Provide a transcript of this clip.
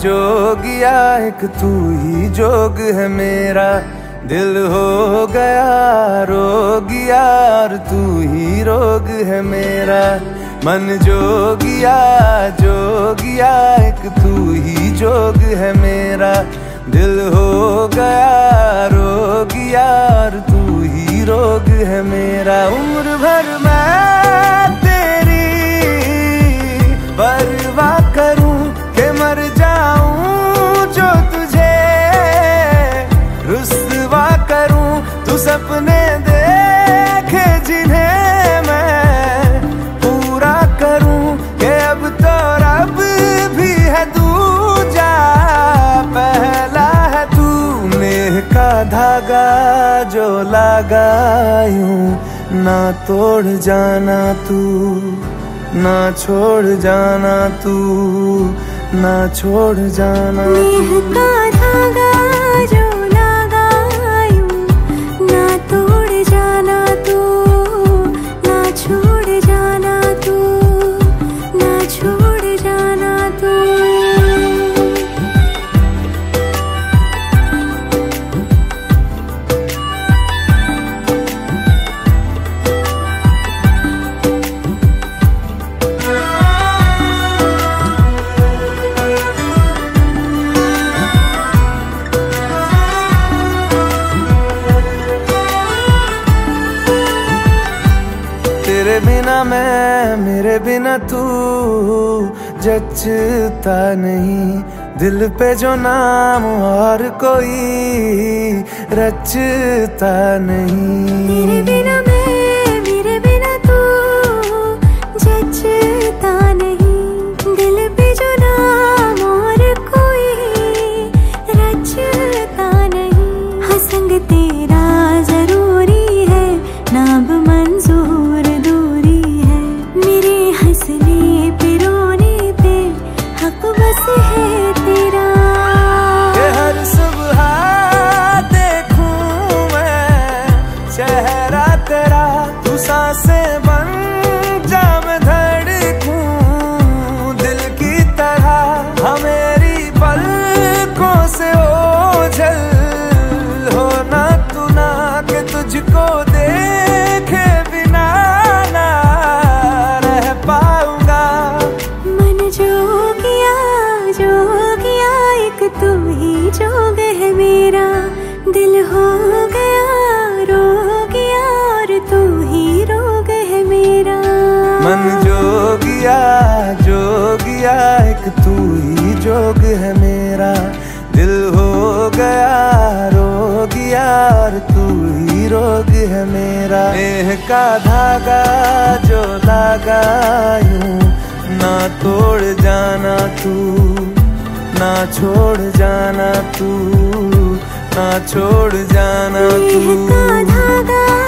जोगिया एक तू ही जोग है मेरा। दिल हो गया रोगिया और तू ही रोग है मेरा। मन जोगिया जोगिया एक तू ही जोग है मेरा। दिल हो गया रोगिया और तू ही रोग है मेरा। उम्र भर मैं लगायूं। ना तोड़ जाना तू ना छोड़ जाना तू ना छोड़ जाना तू मैं, मेरे बिना तू जचता नहीं। दिल पे जो नाम और कोई रचता नहीं। तेरे बिना मेरा दिल हो गया रो गया तू ही रोग है मेरा। मन जोगिया जोगिया एक तू ही जोग है मेरा। दिल हो गया रोगिया और तू ही रोग है मेरा। एह का धागा जो लगायूं ना तोड़ जाना तू। ना छोड़ जाना तू ना छोड़ जाना नेह तू।